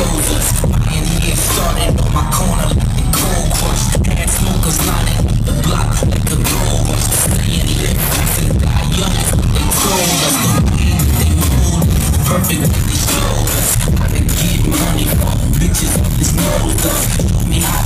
closers here, starting on my corner like cold crushed Ad smokers lining up the block like a gold rush Staying lit, passing die young They told us the way that they ruled Perfect that they showed I How to get money from bitches this nose dust Show me how